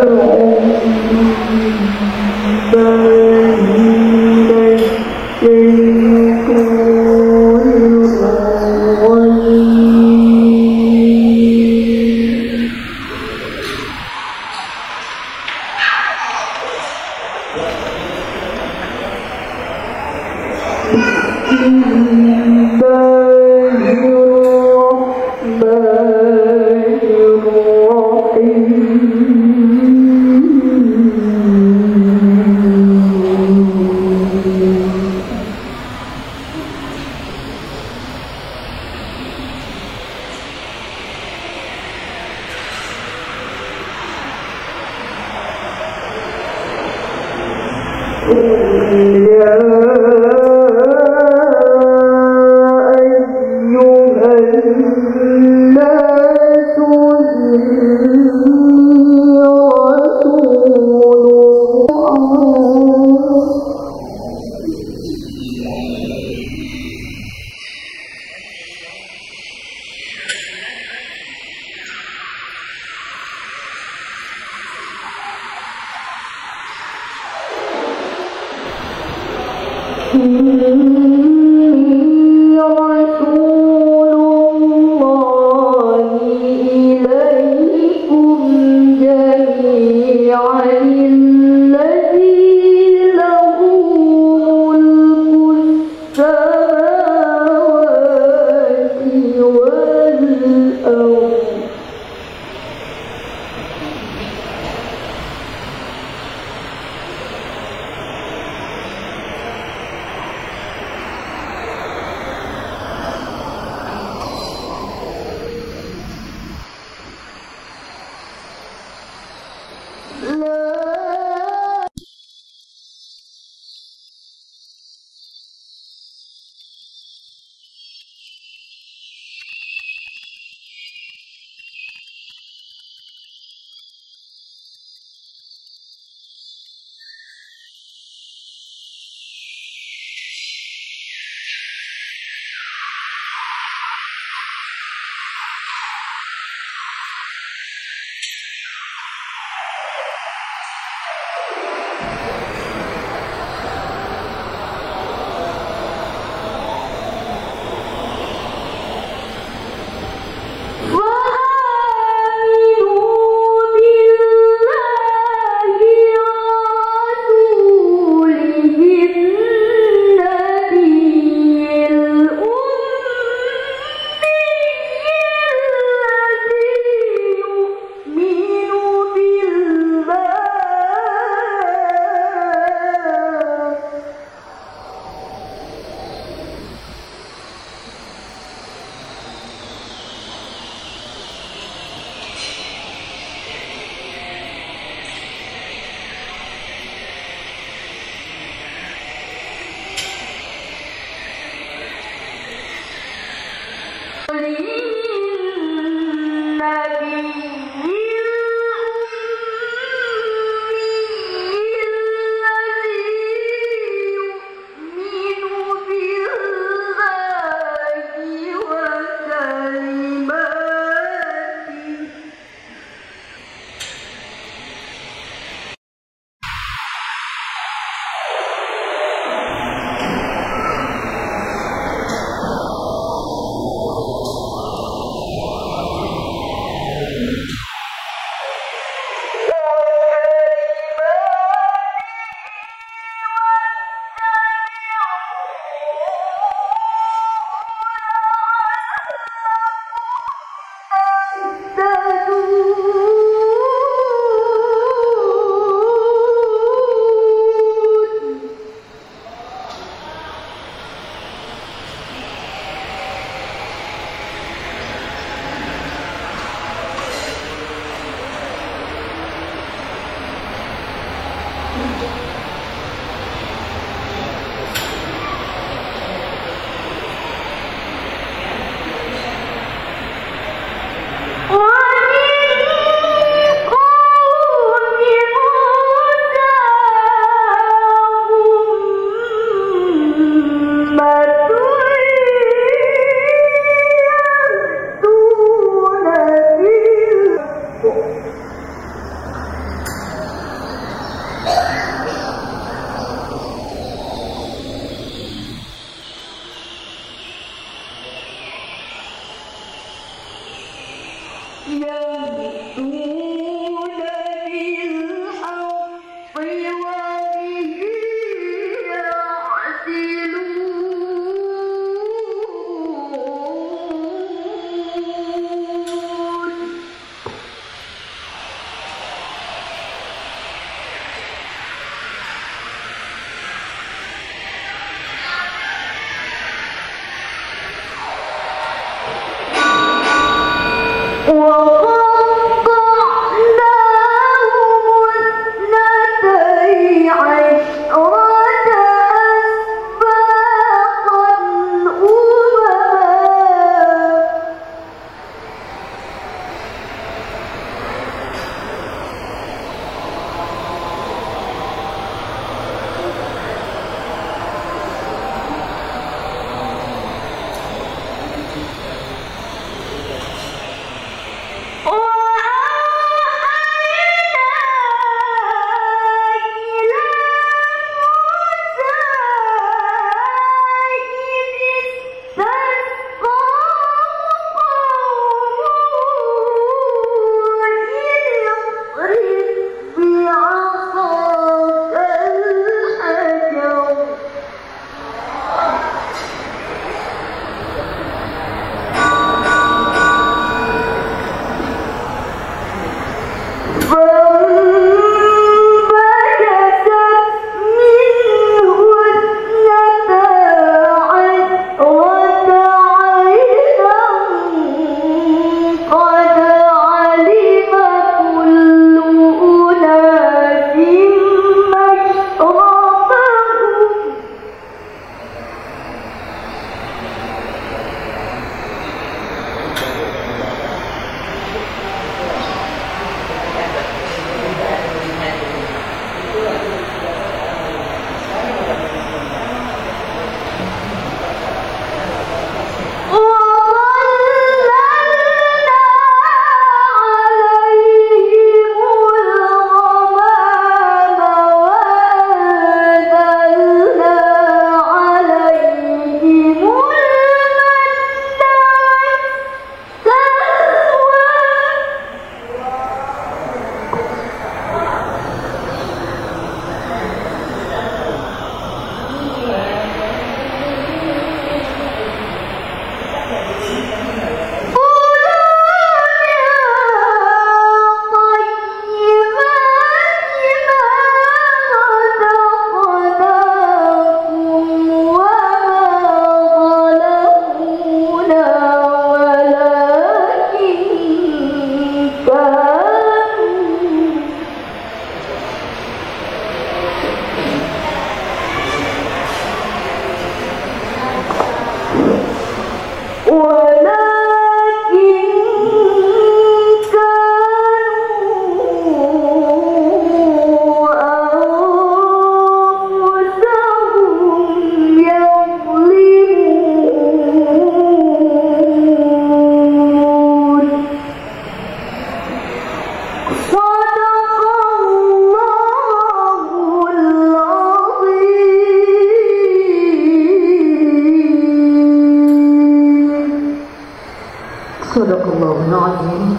Thank you. يا Mm-hmm.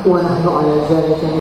ونحن على ذلك